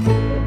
Música